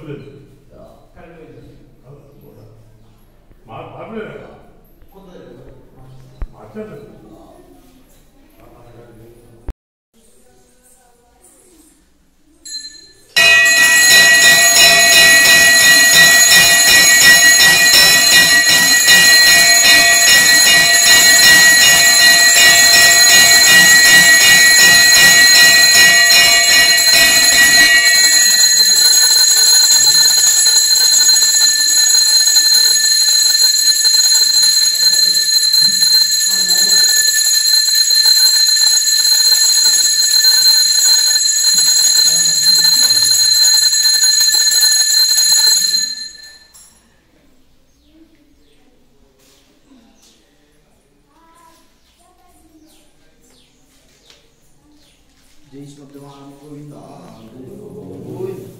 없는데 맞다면 맞다면 Gente, não tem uma arma convidada. Oi.